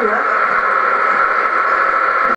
here.